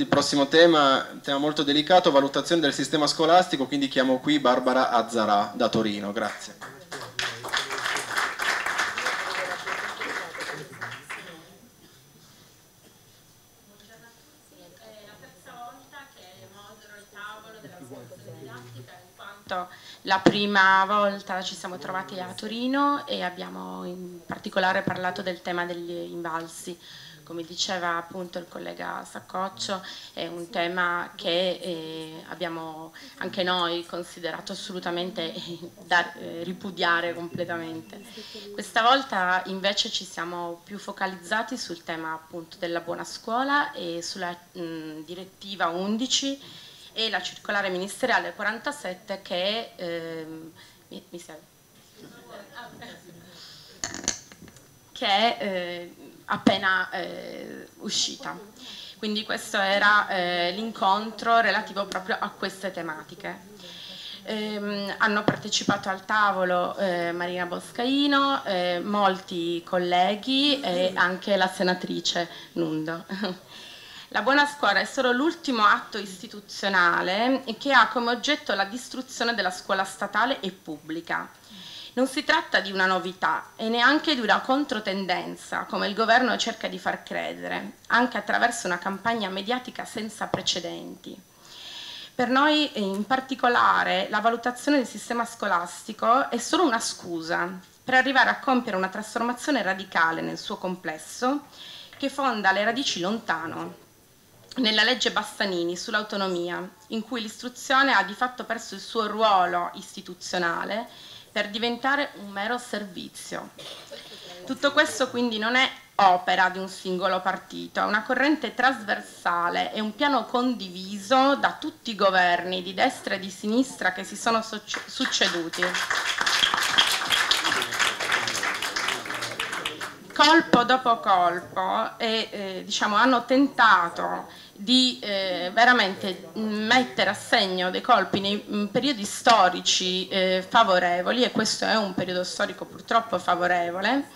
Il prossimo tema, tema molto delicato, valutazione del sistema scolastico, quindi chiamo qui Barbara Azzarà da Torino. Grazie. La prima volta ci siamo trovati a Torino e abbiamo in particolare parlato del tema degli invalsi come diceva appunto il collega Saccoccio, è un tema che eh, abbiamo anche noi considerato assolutamente eh, da eh, ripudiare completamente. Questa volta invece ci siamo più focalizzati sul tema appunto della buona scuola e sulla mh, direttiva 11 e la circolare ministeriale 47 che ehm, mi, mi che è eh, appena eh, uscita. Quindi questo era eh, l'incontro relativo proprio a queste tematiche. Eh, hanno partecipato al tavolo eh, Marina Boscaino, eh, molti colleghi e anche la senatrice Nundo. La buona scuola è solo l'ultimo atto istituzionale che ha come oggetto la distruzione della scuola statale e pubblica non si tratta di una novità e neanche di una controtendenza, come il governo cerca di far credere, anche attraverso una campagna mediatica senza precedenti. Per noi in particolare la valutazione del sistema scolastico è solo una scusa per arrivare a compiere una trasformazione radicale nel suo complesso che fonda le radici lontano nella legge Bassanini sull'autonomia, in cui l'istruzione ha di fatto perso il suo ruolo istituzionale per diventare un mero servizio. Tutto questo quindi non è opera di un singolo partito, è una corrente trasversale, è un piano condiviso da tutti i governi di destra e di sinistra che si sono succeduti. Colpo dopo colpo e, eh, diciamo, hanno tentato di eh, veramente mettere a segno dei colpi nei periodi storici eh, favorevoli, e questo è un periodo storico purtroppo favorevole,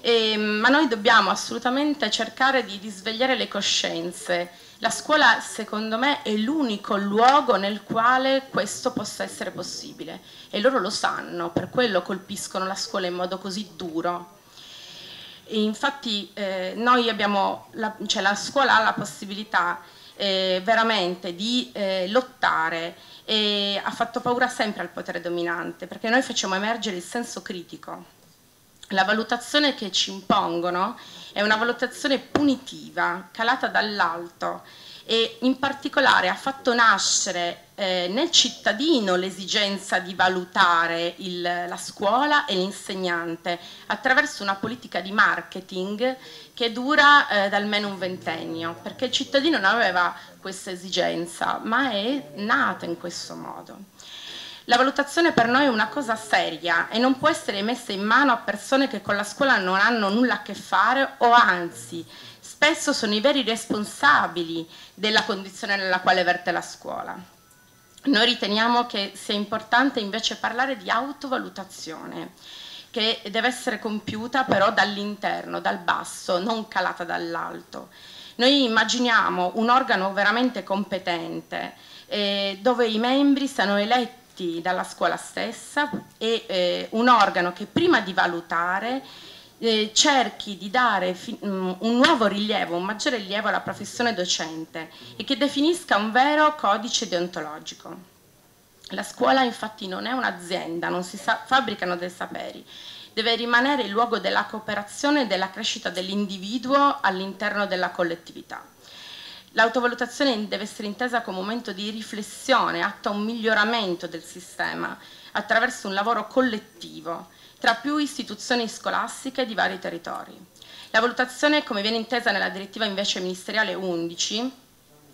e, ma noi dobbiamo assolutamente cercare di risvegliare le coscienze. La scuola, secondo me, è l'unico luogo nel quale questo possa essere possibile e loro lo sanno, per quello colpiscono la scuola in modo così duro e infatti eh, noi abbiamo, la, cioè la scuola ha la possibilità eh, veramente di eh, lottare e ha fatto paura sempre al potere dominante perché noi facciamo emergere il senso critico. La valutazione che ci impongono è una valutazione punitiva, calata dall'alto e in particolare ha fatto nascere eh, nel cittadino l'esigenza di valutare il, la scuola e l'insegnante attraverso una politica di marketing che dura eh, da almeno un ventennio, perché il cittadino non aveva questa esigenza, ma è nata in questo modo. La valutazione per noi è una cosa seria e non può essere messa in mano a persone che con la scuola non hanno nulla a che fare o anzi spesso sono i veri responsabili della condizione nella quale verte la scuola. Noi riteniamo che sia importante invece parlare di autovalutazione, che deve essere compiuta però dall'interno, dal basso, non calata dall'alto. Noi immaginiamo un organo veramente competente eh, dove i membri siano eletti dalla scuola stessa e eh, un organo che prima di valutare eh, cerchi di dare um, un nuovo rilievo, un maggiore rilievo alla professione docente e che definisca un vero codice deontologico. La scuola infatti non è un'azienda, non si fabbricano dei saperi, deve rimanere il luogo della cooperazione e della crescita dell'individuo all'interno della collettività. L'autovalutazione deve essere intesa come un momento di riflessione atto a un miglioramento del sistema attraverso un lavoro collettivo tra più istituzioni scolastiche di vari territori. La valutazione, come viene intesa nella direttiva invece ministeriale 11,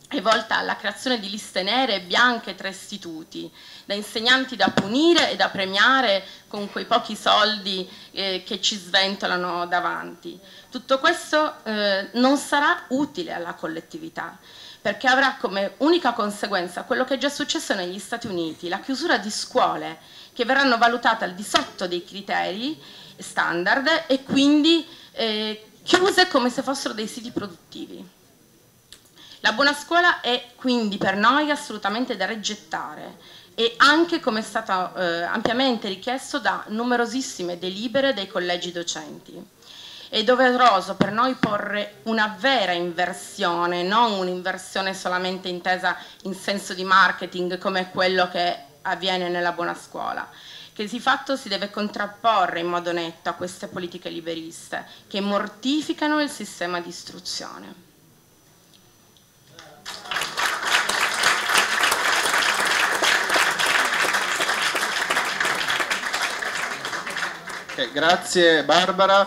è volta alla creazione di liste nere e bianche tra istituti, da insegnanti da punire e da premiare con quei pochi soldi eh, che ci sventolano davanti. Tutto questo eh, non sarà utile alla collettività, perché avrà come unica conseguenza quello che è già successo negli Stati Uniti, la chiusura di scuole che verranno valutate al di sotto dei criteri standard e quindi eh, chiuse come se fossero dei siti produttivi. La buona scuola è quindi per noi assolutamente da rigettare e anche come è stato eh, ampiamente richiesto da numerosissime delibere dei collegi docenti. È doveroso per noi porre una vera inversione, non un'inversione solamente intesa in senso di marketing come quello che avviene nella buona scuola, che di fatto si deve contrapporre in modo netto a queste politiche liberiste che mortificano il sistema di istruzione. grazie Barbara.